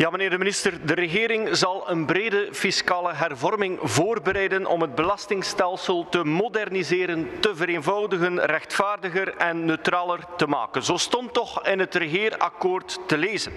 Ja, meneer de minister, de regering zal een brede fiscale hervorming voorbereiden om het belastingstelsel te moderniseren, te vereenvoudigen, rechtvaardiger en neutraler te maken. Zo stond toch in het regeerakkoord te lezen.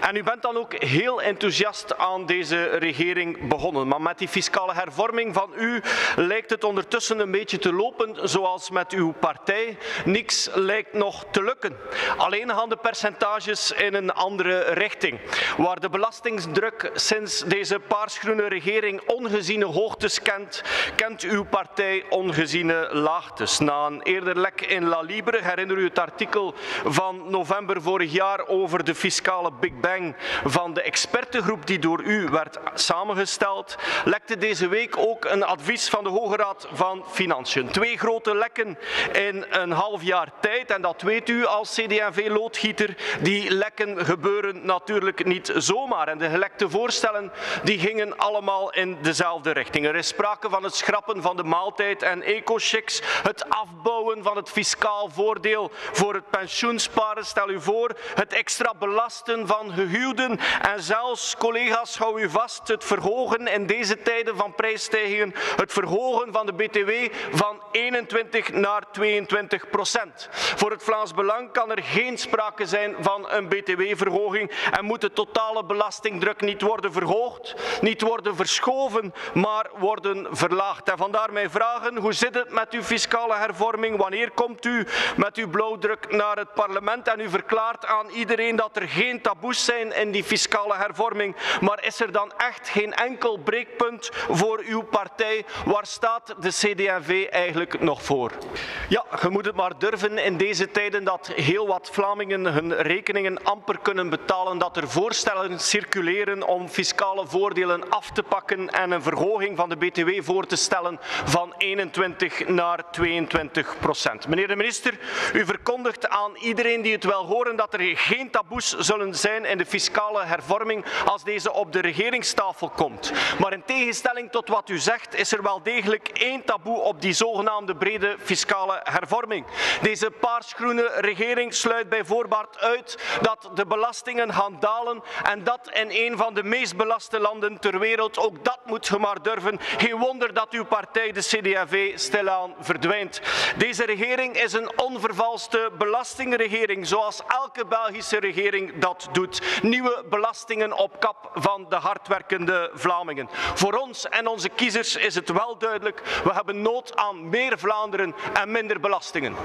En u bent dan ook heel enthousiast aan deze regering begonnen. Maar met die fiscale hervorming van u lijkt het ondertussen een beetje te lopen zoals met uw partij. Niks lijkt nog te lukken. Alleen gaan de percentages in een andere richting waar de belastingsdruk sinds deze paarsgroene regering ongeziene hoogtes kent, kent uw partij ongeziene laagtes. Na een eerder lek in La Libre, herinner u het artikel van november vorig jaar over de fiscale Big Bang van de expertengroep die door u werd samengesteld, lekte deze week ook een advies van de Hoge Raad van Financiën. Twee grote lekken in een half jaar tijd en dat weet u als CD&V-loodgieter. Die lekken gebeuren natuurlijk niet zomaar. En de gelekte voorstellen die gingen allemaal in dezelfde richting. Er is sprake van het schrappen van de maaltijd en ecochecks, het afbouwen van het fiscaal voordeel voor het pensioensparen. Stel u voor, het extra belasten van gehuwden en zelfs, collega's, hou u vast, het verhogen in deze tijden van prijsstijgingen, het verhogen van de BTW van 21 naar 22 procent. Voor het Vlaams Belang kan er geen sprake zijn van een BTW-verhoging en moet het totaal totale belastingdruk niet worden verhoogd, niet worden verschoven, maar worden verlaagd. En vandaar mijn vragen, hoe zit het met uw fiscale hervorming? Wanneer komt u met uw blauwdruk naar het parlement en u verklaart aan iedereen dat er geen taboes zijn in die fiscale hervorming, maar is er dan echt geen enkel breekpunt voor uw partij? Waar staat de CD&V eigenlijk nog voor? Ja, je moet het maar durven in deze tijden dat heel wat Vlamingen hun rekeningen amper kunnen betalen, dat er voorstellen circuleren om fiscale voordelen af te pakken en een verhoging van de BTW voor te stellen van 21 naar 22 procent. Meneer de minister, u verkondigt aan iedereen die het wil horen dat er geen taboes zullen zijn in de fiscale hervorming als deze op de regeringstafel komt. Maar in tegenstelling tot wat u zegt is er wel degelijk één taboe op die zogenaamde brede fiscale hervorming. Deze paarsgroene regering sluit bij voorbaat uit dat de belastingen gaan dalen en dat in een van de meest belaste landen ter wereld. Ook dat moet je maar durven. Geen wonder dat uw partij, de CD&V, stilaan verdwijnt. Deze regering is een onvervalste belastingregering, zoals elke Belgische regering dat doet. Nieuwe belastingen op kap van de hardwerkende Vlamingen. Voor ons en onze kiezers is het wel duidelijk, we hebben nood aan meer Vlaanderen en minder belastingen.